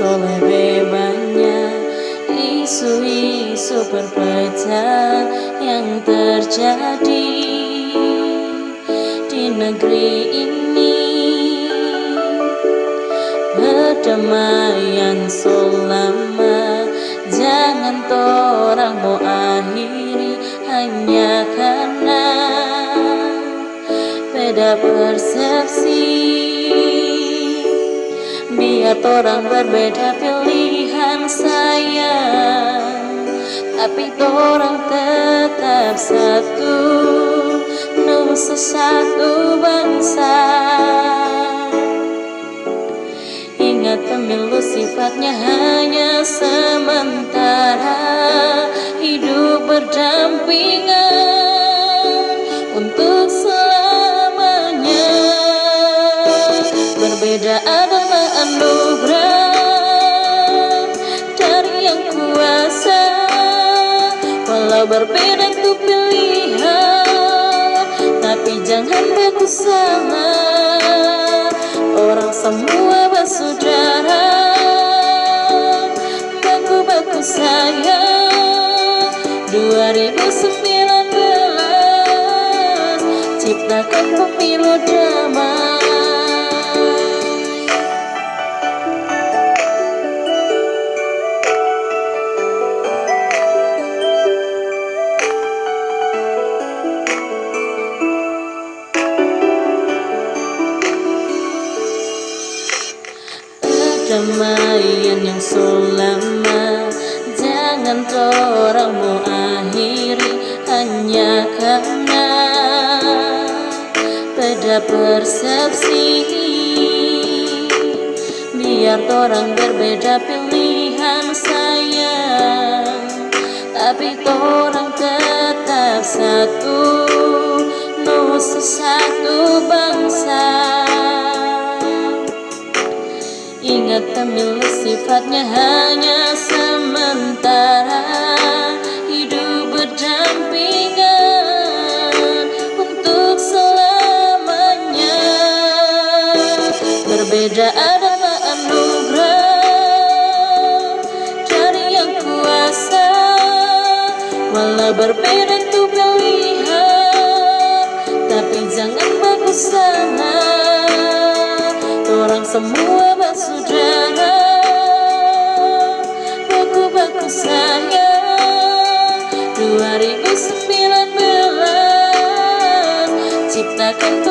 Soleh banyak isu-isu perpecahan yang terjadi di negeri ini. Perdamaian selama Jangan orang mau akhiri hanya karena beda persepsi Biar orang berbeda pilihan sayang. Tapi orang tetap satu Nusa satu bangsa. Ingat pemilu sifatnya hanya sementara. Hidup berdampingan Untuk Berbeda adalah anugerah Dari yang kuasa. Walau berbeda itu pilihan Tapi jangan baku salah Orang semua bersaudara Baku-baku sayang. 2019 Ciptakan pemilu damai Perdamaian yang selama. Jangan orang mau akhiri Hanya karena Beda persepsi. Biar orang berbeda pilihan sayang. Tapi orang tetap satu Nusa satu bangsa Pemilu sifatnya hanya sementara. Hidup berdampingan untuk selamanya. Berbeda adalah anugerah dari yang kuasa. Walau berbeda itu pilihan Tapi jangan bagus sana semua bersaudara, darah Baku-baku saya 2019 Ciptakan